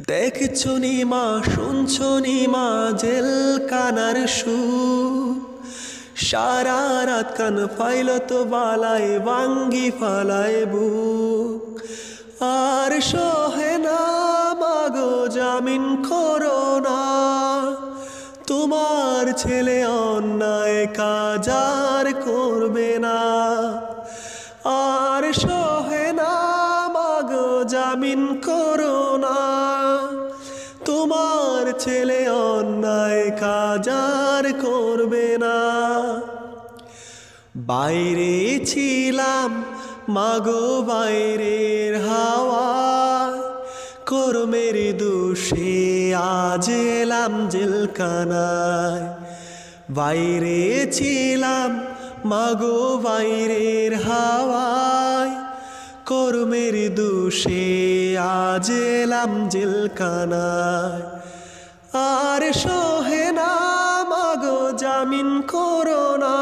দেখছ নিমা শুনছো নিমা জেল কানার সু সারা রাত কান ফাইল তো বালাই বাঙ্গি ফালাই বুক। আর সহে না মাগো জামিন করো না। তোমার ছেলে অন্যায় কাজ আর করবে না। আর সহে না মাগো জামিন করো না। তোমার ছেলে অন্যায় কাজ আর করবে না। বাইরে ছিলাম, মাগো বাইরের হাওয়া। কর্মের দোষে আজ এলাম জেলখানায়। বাইরে ছিলাম, মাগো বাইরের হাওয়ায়। কর্মের দোষে আজ এলাম জেলখানায়। আর সহে না মাগো জামিন করো না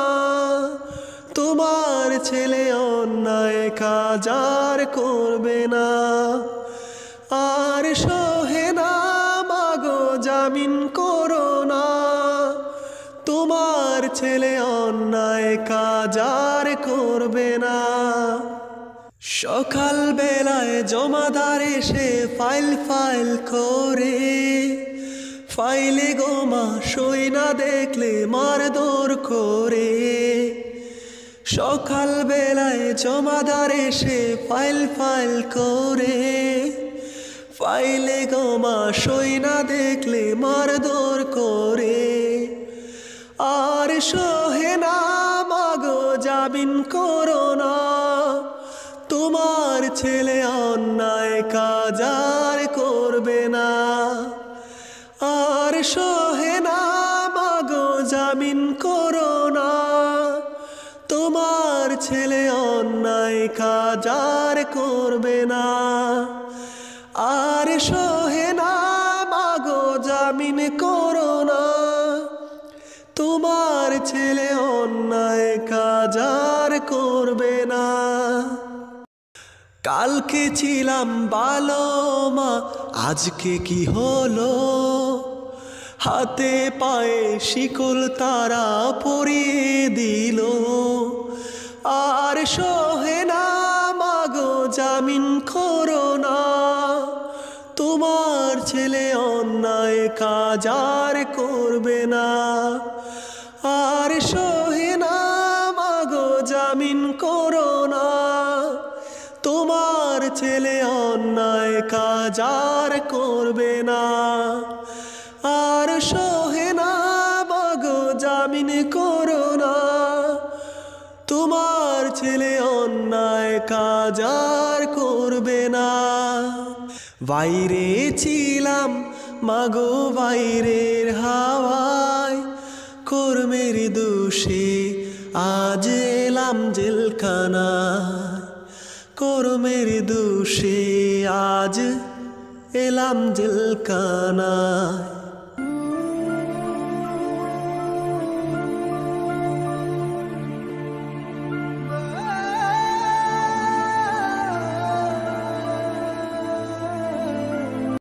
তোমার ছেলে অন্যায় কাজ আর করবে না। আর সহে না মাগো জামিন করো না তোমার ছেলে অন্যায় কাজ আর করবে না। সকাল বেলায় জমাদার এসে ফাইল ফাইল করে। ফাইলে গোমা সই না দেখলে মার দৌড় করে। সকাল বেলায় জমাদার এসে ফাইল ফাইল করে। ফাইলে গোমা সই না দেখলে মার দৌড় করে। আর সহে না মাগো জামিন করো না। তোমার ছেলে অন্যায় কাজ আর করবে না। আর সহে না, মাগো, জামিন করো না। তোমার ছেলে অন্যায় কাজ আর করবে না। আর সহে না, মাগো, জামিন করো না। তোমার ছেলে অন্যায় কাজ আর করবে না। কালকে ছিলাম বালো মা আজকে কি হলো? হাতে পায়ে শিকল তারা পরিয়ে দিল। আর সহে না মাগো জামিন করো না তোমার ছেলে অন্যায় কাজ আর করবে না। আর সহে তোমার ছেলে অন্যায় কাজ আর করবে না। আর সহে না মাগো জামিন করো না। তোমার ছেলে অন্যায় কাজ আর করবে না। বাইরে ছিলাম মাগো বাইরের হাওয়ায়। কর্মের দোষে আজ এলাম জেলখানায়। কর্মের দোষে আজ এলাম জেলখানায়।